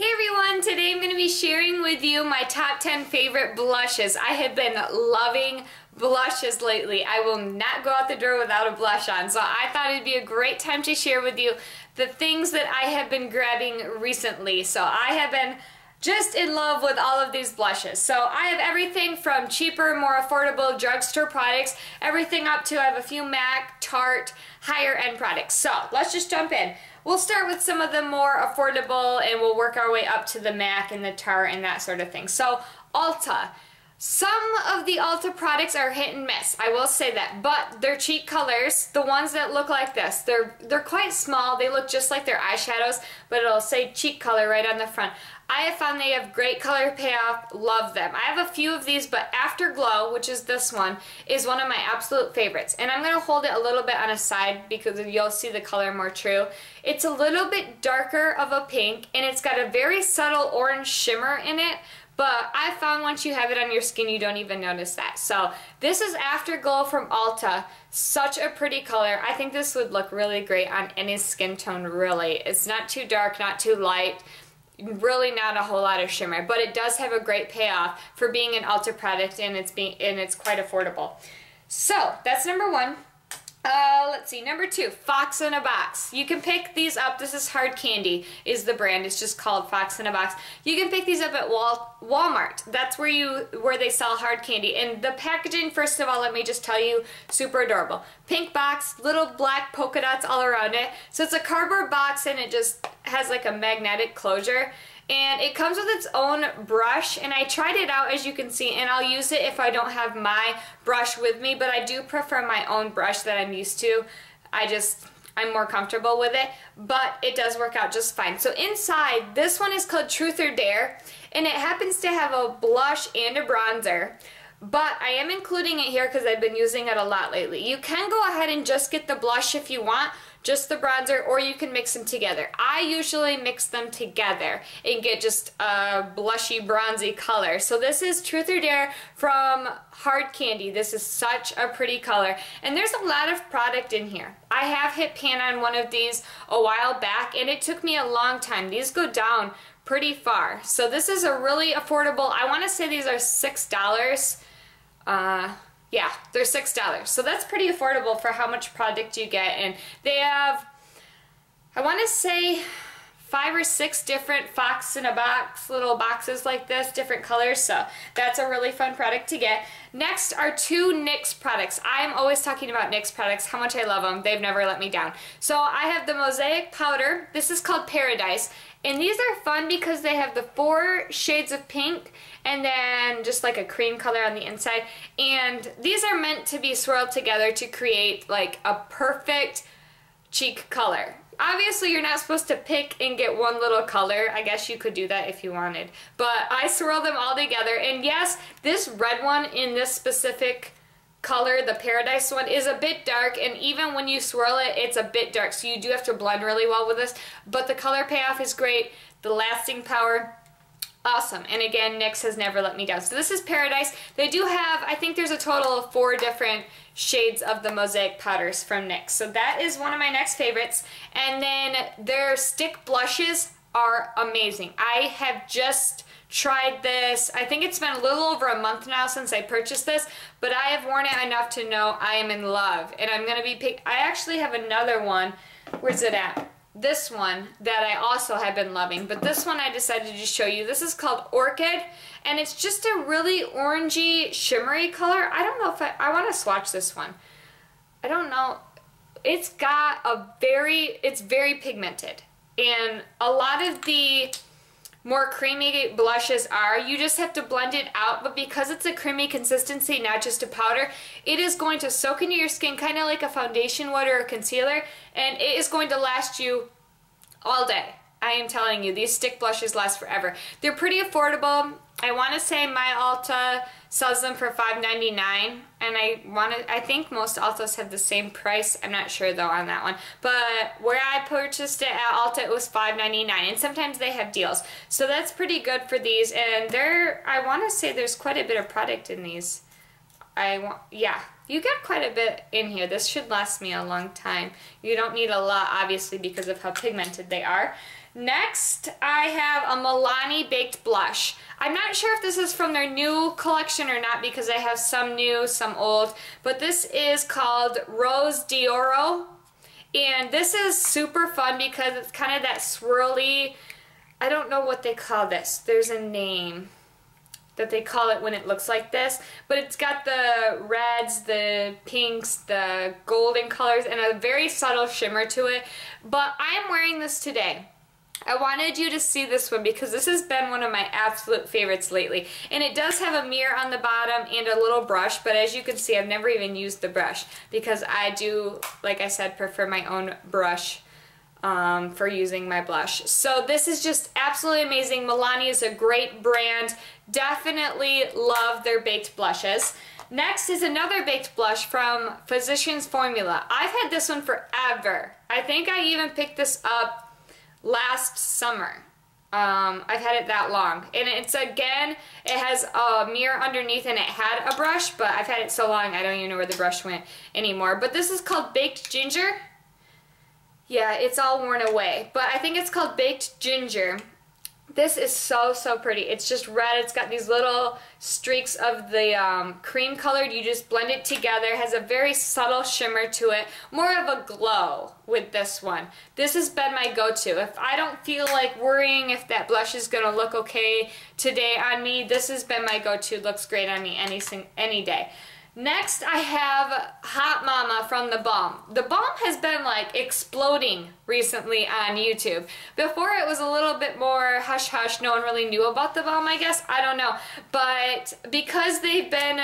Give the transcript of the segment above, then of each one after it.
Hey everyone, today I'm going to be sharing with you my top 10 favorite blushes. I have been loving blushes lately. I will not go out the door without a blush on, so I thought it'd be a great time to share with you the things that I have been grabbing recently. So I have been just in love with all of these blushes. So I have everything from cheaper, more affordable drugstore products, everything up to I have a few MAC, Tarte, higher end products. So let's just jump in. We'll start with some of the more affordable and we'll work our way up to the MAC and the Tarte and that sort of thing. So Ulta. Some of the Ulta products are hit and miss, I will say that, but they're cheap colors. The ones that look like this, they're they're quite small. They look just like their eyeshadows, but it'll say cheek color right on the front. I have found they have great color payoff, love them. I have a few of these, but Afterglow, which is this one, is one of my absolute favorites. And I'm going to hold it a little bit on a side because you'll see the color more true. It's a little bit darker of a pink, and it's got a very subtle orange shimmer in it, but I found once you have it on your skin, you don't even notice that. So this is Afterglow from Ulta. Such a pretty color. I think this would look really great on any skin tone, really. It's not too dark, not too light really not a whole lot of shimmer, but it does have a great payoff for being an Ulta product and it's being and it's quite affordable. So that's number one. Uh, let's see, number two, Fox in a Box. You can pick these up. This is Hard Candy is the brand. It's just called Fox in a Box. You can pick these up at Wal Walmart. That's where you where they sell hard candy. And the packaging, first of all, let me just tell you, super adorable. Pink box, little black polka dots all around it. So it's a cardboard box and it just has like a magnetic closure and it comes with its own brush and I tried it out as you can see and I'll use it if I don't have my brush with me but I do prefer my own brush that I'm used to I just I'm more comfortable with it but it does work out just fine so inside this one is called Truth or Dare and it happens to have a blush and a bronzer but I am including it here because I've been using it a lot lately. You can go ahead and just get the blush if you want, just the bronzer, or you can mix them together. I usually mix them together and get just a blushy bronzy color. So this is Truth or Dare from Hard Candy. This is such a pretty color. And there's a lot of product in here. I have hit pan on one of these a while back and it took me a long time. These go down pretty far. So this is a really affordable, I want to say these are $6. Uh, yeah, they're $6. So that's pretty affordable for how much product you get. And they have, I want to say five or six different Fox in a box, little boxes like this, different colors. So that's a really fun product to get. Next are two NYX products. I am always talking about NYX products, how much I love them. They've never let me down. So I have the Mosaic Powder. This is called Paradise. And these are fun because they have the four shades of pink and then just like a cream color on the inside. And these are meant to be swirled together to create like a perfect cheek color. Obviously, you're not supposed to pick and get one little color. I guess you could do that if you wanted. But I swirl them all together. And yes, this red one in this specific color, the Paradise one, is a bit dark. And even when you swirl it, it's a bit dark. So you do have to blend really well with this. But the color payoff is great. The lasting power Awesome. And again, NYX has never let me down. So this is Paradise. They do have, I think there's a total of four different shades of the Mosaic powders from NYX. So that is one of my next favorites. And then their stick blushes are amazing. I have just tried this. I think it's been a little over a month now since I purchased this, but I have worn it enough to know I am in love. And I'm going to be pick. I actually have another one. Where's it at? This one that I also have been loving, but this one I decided to show you. This is called Orchid, and it's just a really orangey, shimmery color. I don't know if I, I want to swatch this one. I don't know. It's got a very, it's very pigmented, and a lot of the more creamy blushes are. You just have to blend it out, but because it's a creamy consistency, not just a powder, it is going to soak into your skin kind of like a foundation would or concealer, and it is going to last you all day. I am telling you, these stick blushes last forever. They're pretty affordable. I want to say my Ulta sells them for $5.99 and I want to I think most Ultas have the same price. I'm not sure though on that one. But where I purchased it at Ulta it was $5.99 and sometimes they have deals. So that's pretty good for these and there I want to say there's quite a bit of product in these. I want yeah you get quite a bit in here this should last me a long time you don't need a lot obviously because of how pigmented they are Next, I have a Milani Baked Blush. I'm not sure if this is from their new collection or not because I have some new, some old, but this is called Rose d'Oro. And this is super fun because it's kind of that swirly, I don't know what they call this. There's a name that they call it when it looks like this. But it's got the reds, the pinks, the golden colors, and a very subtle shimmer to it. But I am wearing this today. I wanted you to see this one because this has been one of my absolute favorites lately. And it does have a mirror on the bottom and a little brush, but as you can see, I've never even used the brush because I do, like I said, prefer my own brush um, for using my blush. So this is just absolutely amazing. Milani is a great brand. Definitely love their baked blushes. Next is another baked blush from Physicians Formula. I've had this one forever. I think I even picked this up last summer. Um, I've had it that long. And it's again, it has a mirror underneath and it had a brush, but I've had it so long I don't even know where the brush went anymore. But this is called Baked Ginger. Yeah, it's all worn away. But I think it's called Baked Ginger. This is so, so pretty. It's just red. It's got these little streaks of the um, cream colored. You just blend it together. It has a very subtle shimmer to it. More of a glow with this one. This has been my go-to. If I don't feel like worrying if that blush is going to look okay today on me, this has been my go-to. Looks great on me any, any day. Next, I have Hot Mama from The Balm. The Balm has been like exploding recently on YouTube. Before it was a little bit more hush hush, no one really knew about The Balm, I guess. I don't know. But because they've been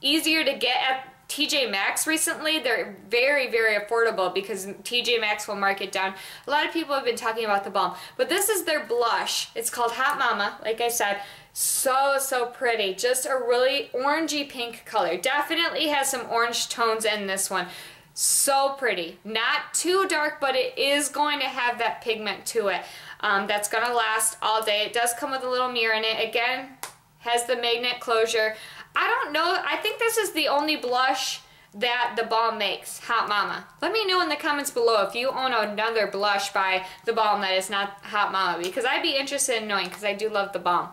easier to get at TJ Maxx recently, they're very, very affordable because TJ Maxx will mark it down. A lot of people have been talking about the balm, but this is their blush. It's called Hot Mama, like I said. So, so pretty. Just a really orangey pink color. Definitely has some orange tones in this one. So pretty. Not too dark, but it is going to have that pigment to it. Um, that's going to last all day. It does come with a little mirror in it. Again, has the magnet closure. I don't know. I think this is the only blush that the Balm makes, Hot Mama. Let me know in the comments below if you own another blush by the Balm that is not Hot Mama because I'd be interested in knowing because I do love the Balm.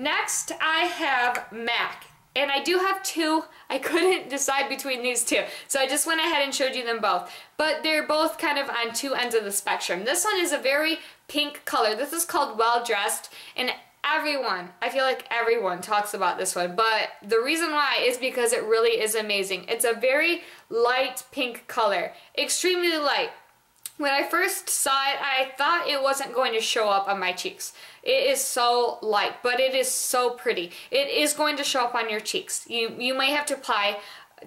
Next, I have MAC. And I do have two. I couldn't decide between these two. So I just went ahead and showed you them both. But they're both kind of on two ends of the spectrum. This one is a very pink color. This is called Well Dressed. And everyone, I feel like everyone talks about this one. But the reason why is because it really is amazing. It's a very light pink color. Extremely light. When I first saw it, I thought it wasn't going to show up on my cheeks. It is so light, but it is so pretty. It is going to show up on your cheeks. You, you may have to apply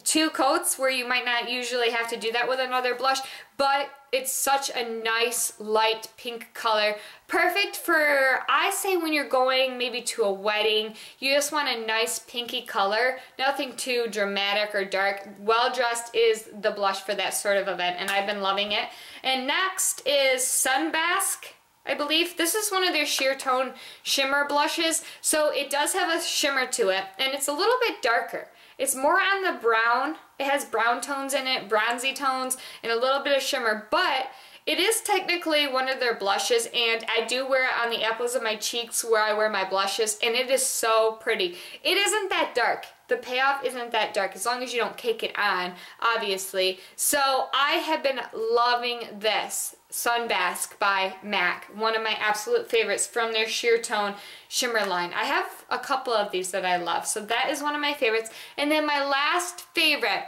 two coats where you might not usually have to do that with another blush, but it's such a nice light pink color. Perfect for, I say when you're going maybe to a wedding, you just want a nice pinky color, nothing too dramatic or dark. Well Dressed is the blush for that sort of event and I've been loving it. And next is Sunbasque. I believe. This is one of their sheer tone shimmer blushes, so it does have a shimmer to it, and it's a little bit darker. It's more on the brown. It has brown tones in it, bronzy tones, and a little bit of shimmer, but it is technically one of their blushes, and I do wear it on the apples of my cheeks where I wear my blushes, and it is so pretty. It isn't that dark. The payoff isn't that dark, as long as you don't cake it on, obviously. So I have been loving this Sunbasque by MAC, one of my absolute favorites from their Sheer Tone Shimmer line. I have a couple of these that I love, so that is one of my favorites. And then my last favorite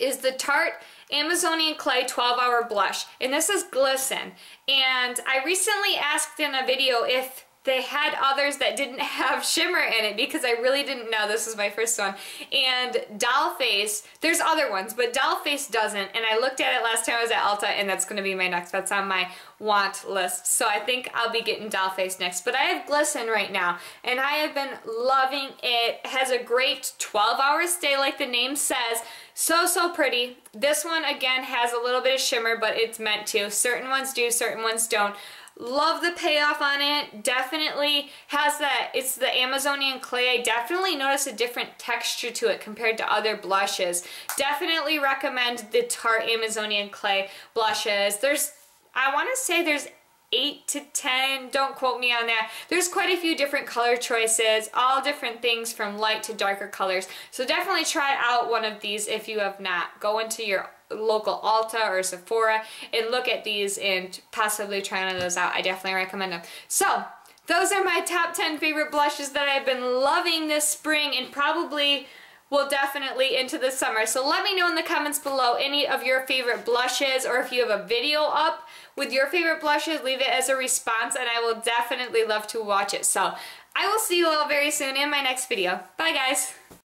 is the Tarte Amazonian Clay 12 Hour Blush. And this is Glisten. And I recently asked in a video if they had others that didn't have shimmer in it because I really didn't know this was my first one and Dollface there's other ones but Dollface doesn't and I looked at it last time I was at Ulta and that's gonna be my next that's on my want list so I think I'll be getting Dollface next but I have Glisten right now and I have been loving it. it has a great 12 hour stay like the name says so so pretty this one again has a little bit of shimmer but it's meant to certain ones do certain ones don't Love the payoff on it. Definitely has that, it's the Amazonian clay. I definitely notice a different texture to it compared to other blushes. Definitely recommend the Tarte Amazonian clay blushes. There's, I want to say there's 8 to 10. Don't quote me on that. There's quite a few different color choices, all different things from light to darker colors. So definitely try out one of these if you have not. Go into your local Ulta or Sephora and look at these and possibly try one of those out. I definitely recommend them. So those are my top 10 favorite blushes that I've been loving this spring and probably will definitely into the summer. So let me know in the comments below any of your favorite blushes or if you have a video up with your favorite blushes, leave it as a response and I will definitely love to watch it. So I will see you all very soon in my next video. Bye guys!